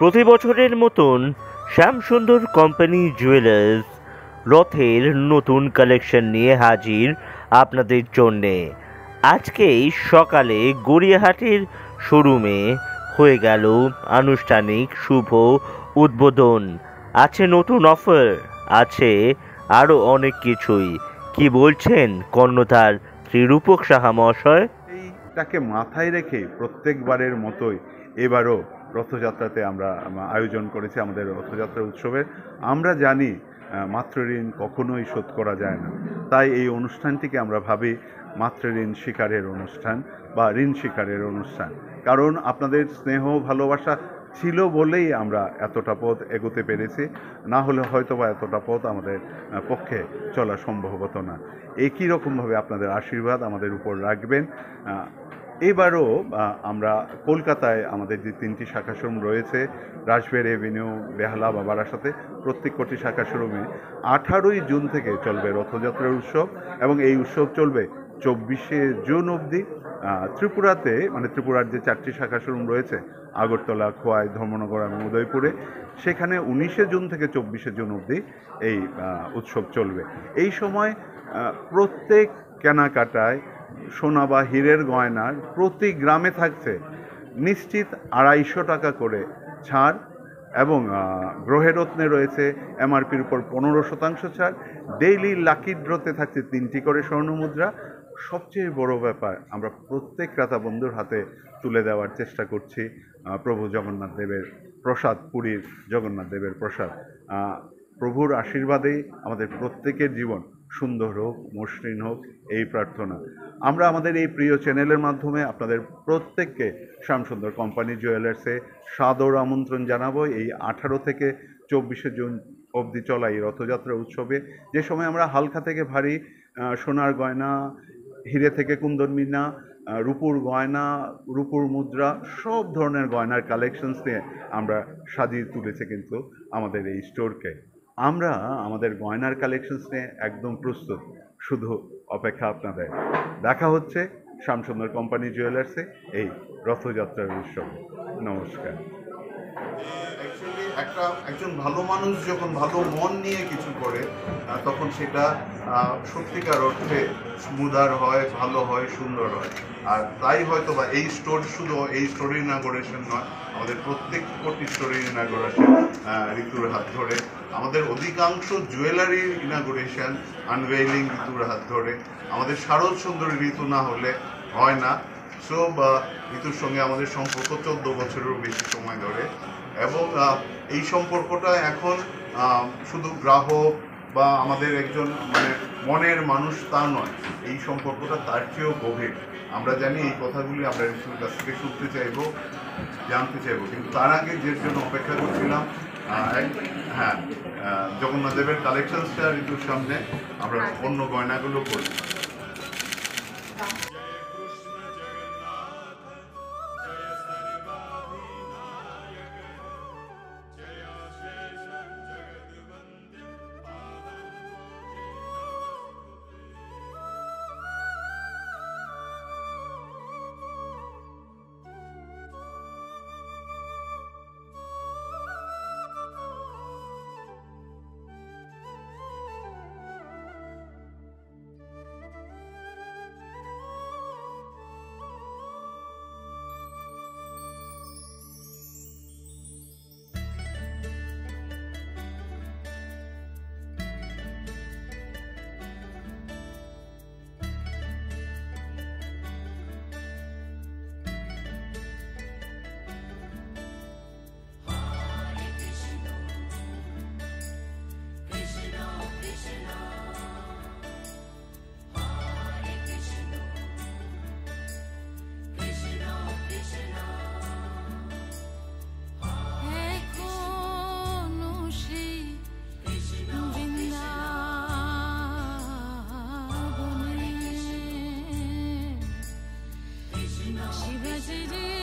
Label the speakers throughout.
Speaker 1: প্রতি বছরের মতন শ্যামসুন্দর কোম্পানি জুয়েলার্স রথের নতুন কালেকশন নিয়ে হাজির আপনাদের জন্যে। আজকেই সকালে গড়িয়াহাটের শোরুমে হয়ে গেল আনুষ্ঠানিক শুভ উদ্বোধন। আছে নতুন অফার, আছে আরও অনেক কিছুই। কি বলছেন কর্ণধার ত্রিরূপক সাহা মহাশয়?
Speaker 2: এইটাকে মাথায় রেখে প্রত্যেকবারের মতোই এবারও রথযাত্রাতে আমরা আয়োজন করেছি আমাদের রথযাত্রা উৎসবের আমরা জানি আহ, মাতৃঋণ কখনোই শোধ করা যায় না। তাই এই অনুষ্ঠানটিকে আমরা ভাবি মাতৃঋণ শিকারের অনুষ্ঠান বা ঋণ শিকারের অনুষ্ঠান। কারণ আপনাদের স্নেহ ভালোবাসা ছিল বলেই আমরা এতটা পথ এগোতে পেরেছি। না হলে হয়তো বা এতটা পথ আমাদের পক্ষে চলা সম্ভব হতো না। একই রকমভাবে আপনাদের আশীর্বাদ আমাদের উপর রাখবেন। এবারও আমরা কলকাতায় আমাদের যে তিনটি শাখা শোরুম রয়েছে রাজবের এভিনিউ, বেহালা বা বারাসাতে, প্রত্যেক কটি শাখা শোরুমে আঠারোই জুন থেকে চলবে রথযাত্রার উৎসব এবং এই উৎসব চলবে চব্বিশে জুন অবধি। ত্রিপুরাতে মানে ত্রিপুরার যে চারটি শাখা শোরুম রয়েছে, আগরতলা, খোয়াই, ধর্মনগর এবং উদয়পুরে, সেখানে উনিশে জুন থেকে চব্বিশে জুন অবধি এই উৎসব চলবে। এই সময় প্রত্যেক কেনাকাটায় সোনা বা হীরের গয়নার প্রতি গ্রামে থাকছে নিশ্চিত আড়াইশো টাকা করে ছাড় এবং আহ, গ্রহের রত্নে রয়েছে এমআরপির উপর পনেরো শতাংশ ছাড়। ডেইলি লাকি ড্রতে থাকছে তিনটি করে স্বর্ণমুদ্রা সবচেয়ে বড় ব্যাপার আমরা প্রত্যেক ক্রেতা বন্ধুর হাতে তুলে দেওয়ার চেষ্টা করছি প্রভু জগন্নাথ দেবের প্রসাদ পুরীর জগন্নাথ দেবের প্রসাদ। প্রভুর আশীর্বাদেই আমাদের প্রত্যেকের জীবন সুন্দর হোক, মসৃণ হোক, এই প্রার্থনা। আমরা আমাদের এই প্রিয় চ্যানেলের মাধ্যমে আপনাদের প্রত্যেককে শ্যামসুন্দর কোম্পানি জুয়েলার্সে সাদর আমন্ত্রণ জানাব। এই আঠারো থেকে চব্বিশে জুন অবধি চলা এই রথযাত্রা উৎসবে। যে সময় আমরা হালকা থেকে ভারী সোনার গয়না, হিরে থেকে কুন্দন মিনা রূপুর গয়না, রূপুর মুদ্রা, সব ধরনের গয়নার কালেকশনস নিয়ে আমরা সাজিয়ে তুলেছে কিন্তু আমাদের এই স্টোরকে। আমরা আমাদের গয়নার কালেকশনস নিয়ে একদম প্রস্তুত। শুধু অপেক্ষা আপনাদের। দেখা হচ্ছে শ্যামসুন্দর কোম্পানি জুয়েলার্সে এই রথযাত্রার উৎসবে। নমস্কার। একটা, একজন ভালো মানুষ যখন ভালো মন নিয়ে কিছু করে তখন সেটা সত্যিকার অর্থে স্মুদার হয়, ভালো হয়, সুন্দর হয়। আর তাই হয়তো বা এই স্টোর শুধু এই স্টোরের ইনাগোরেশন নয়, আমাদের প্রত্যেক কোটি স্টোরের ইনাগোরেশন ঋতুর হাত ধরে। আমাদের অধিকাংশ জুয়েলারি ইনাগোরেশন আনভেইলিং ঋতুর হাত ধরে। আমাদের শারদ সুন্দরী ঋতু না হলে হয় না। সো বা ঋতুর সঙ্গে আমাদের সম্পর্ক চোদ্দ বছরেরও বেশি সময় ধরে। এবং এই সম্পর্কটা এখন শুধু গ্রাহক বা আমাদের একজন মানে মনের মানুষ তা নয়। এই সম্পর্কটা তার চেয়েও গভীর। আমরা জানি এই কথাগুলি আমরা ঋতুর কাছ থেকে শুনতে চাইব, জানতে চাইব। কিন্তু তার আগে যে জন্য অপেক্ষা করছিলাম হ্যাঁ জগন্নাথ দেবের কালেকশনসটা ঋতুর সামনে আমরা অন্য গয়নাগুলো করি।
Speaker 3: city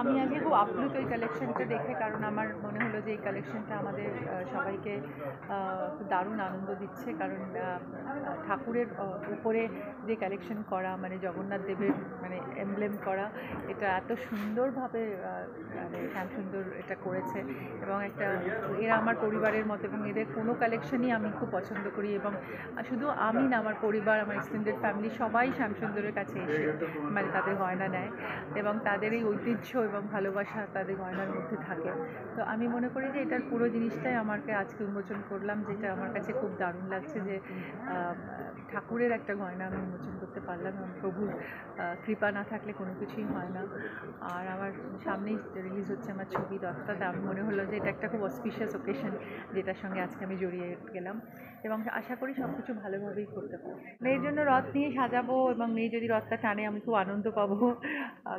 Speaker 4: আমি আজকে খুব আপ্লুত এই কালেকশনটা দেখে, কারণ আমার মনে হলো যে এই কালেকশনটা আমাদের সবাইকে দারুণ আনন্দ দিচ্ছে। কারণ ঠাকুরের উপরে যে কালেকশন করা মানে জগন্নাথ দেবের মানে এমব্লেম করা, এটা এত সুন্দরভাবে মানে শ্যামসুন্দর এটা করেছে। এবং একটা, এরা আমার পরিবারের মতো এবং এদের কোনো কালেকশনই আমি খুব পছন্দ করি এবং শুধু আমি না, আমার পরিবার, আমার এক্সটেন্ডেড ফ্যামিলি সবাই শ্যামসুন্দরের কাছে এসে মানে তাদের গয়না নেয়। এবং তাদের এই ঐতিহ্য এবং ভালোবাসা তাদের গয়নার মধ্যে থাকে। তো আমি মনে করি যে এটার পুরো জিনিসটাই আমাকে আজকে উন্মোচন করলাম, যেটা আমার কাছে খুব দারুণ লাগছে যে ঠাকুরের একটা গয়না আমি উন্মোচন করতে পারলাম এবং প্রভুর কৃপা না থাকলে কোনো কিছুই হয় না। আর আমার সামনেই রিলিজ হচ্ছে আমার ছবি দত্তাতে আমি মনে হলো যে এটা একটা খুব অসপিশিয়াস ওকেশন যেটার সঙ্গে আজকে আমি জড়িয়ে গেলাম। এবং আশা করি সব কিছু ভালোভাবেই করতে পারব। মেয়ের জন্য রথ নিয়ে সাজাবো এবং মেয়ে যদি রথটা টানে আমি খুব আনন্দ পাবো।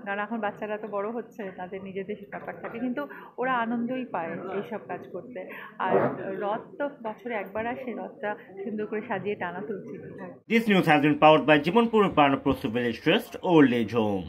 Speaker 4: কারণ এখন বাচ্চারা তো বড় হচ্ছে। তাদের নিজেদের ব্যাপার থাকে কিন্তু ওরা আনন্দই পায় এইসব কাজ করতে। আর রথ তো বছরে একবার আসে রথটা সুন্দর করে সাজিয়ে টানা তুলছে।
Speaker 1: This news has been powered by Jimonpur Pranaprosu Village Trust, Old Age Home.